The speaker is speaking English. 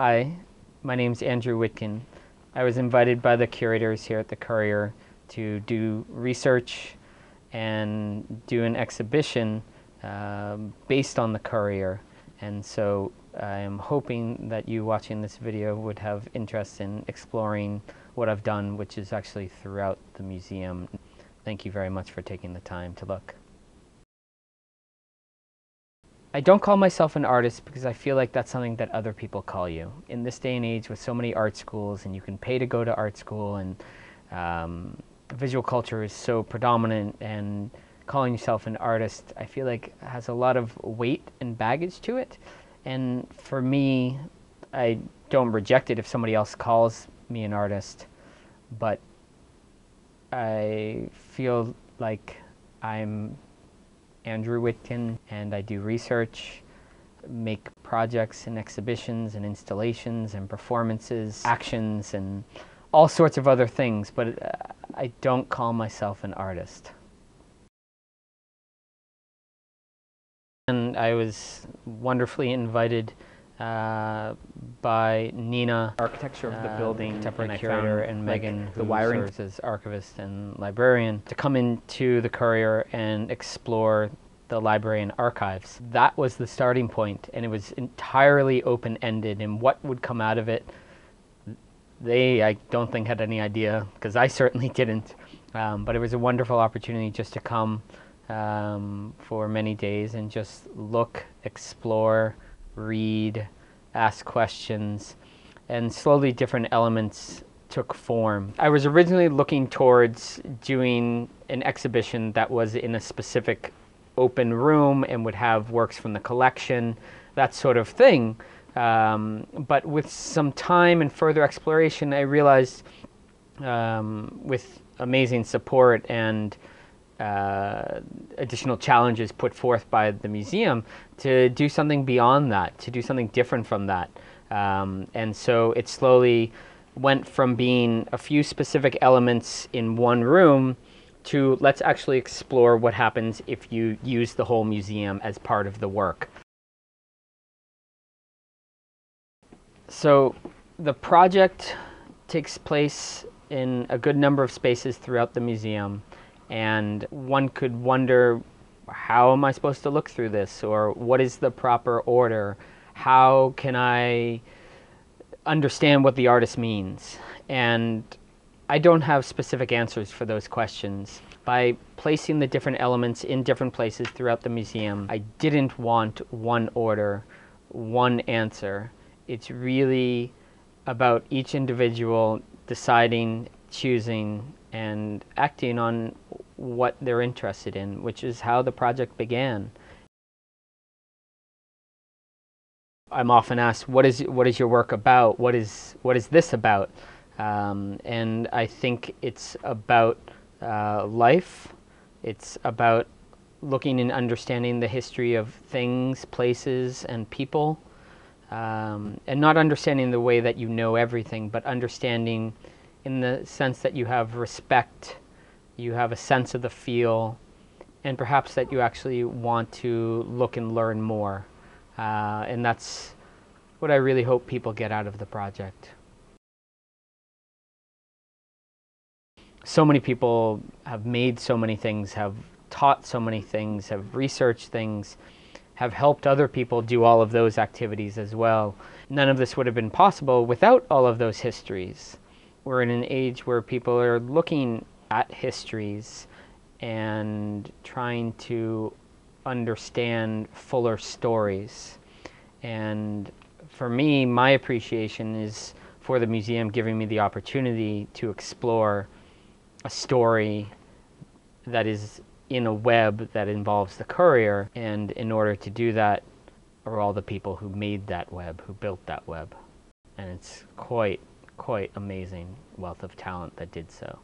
Hi, my name's Andrew Witkin. I was invited by the curators here at the Currier to do research and do an exhibition uh, based on the Currier. And so I am hoping that you watching this video would have interest in exploring what I've done, which is actually throughout the museum. Thank you very much for taking the time to look. I don't call myself an artist because I feel like that's something that other people call you. In this day and age with so many art schools and you can pay to go to art school and um, visual culture is so predominant and calling yourself an artist I feel like has a lot of weight and baggage to it. And for me, I don't reject it if somebody else calls me an artist, but I feel like I'm Andrew Witkin, and I do research, make projects and exhibitions and installations and performances, actions, and all sorts of other things, but uh, I don't call myself an artist. And I was wonderfully invited uh, by Nina, architecture of the uh, building, contemporary I curator, and like, Megan, the who wiring. serves as archivist and librarian, to come into the Currier and explore the library and archives. That was the starting point, and it was entirely open-ended. And what would come out of it, they, I don't think, had any idea, because I certainly didn't. Um, but it was a wonderful opportunity just to come um, for many days and just look, explore, read, ask questions, and slowly different elements took form. I was originally looking towards doing an exhibition that was in a specific open room and would have works from the collection, that sort of thing. Um, but with some time and further exploration, I realized um, with amazing support and uh, additional challenges put forth by the museum to do something beyond that, to do something different from that. Um, and so it slowly went from being a few specific elements in one room to let's actually explore what happens if you use the whole museum as part of the work. So the project takes place in a good number of spaces throughout the museum and one could wonder how am I supposed to look through this or what is the proper order? How can I understand what the artist means? And I don't have specific answers for those questions. By placing the different elements in different places throughout the museum, I didn't want one order, one answer. It's really about each individual deciding, choosing, and acting on what they're interested in, which is how the project began. I'm often asked, "What is what is your work about? What is what is this about?" Um, and I think it's about uh, life. It's about looking and understanding the history of things, places, and people, um, and not understanding the way that you know everything, but understanding in the sense that you have respect, you have a sense of the feel, and perhaps that you actually want to look and learn more. Uh, and that's what I really hope people get out of the project. So many people have made so many things, have taught so many things, have researched things, have helped other people do all of those activities as well. None of this would have been possible without all of those histories. We're in an age where people are looking at histories and trying to understand fuller stories. And for me, my appreciation is for the museum giving me the opportunity to explore a story that is in a web that involves the Currier. And in order to do that, are all the people who made that web, who built that web. And it's quite, quite amazing wealth of talent that did so.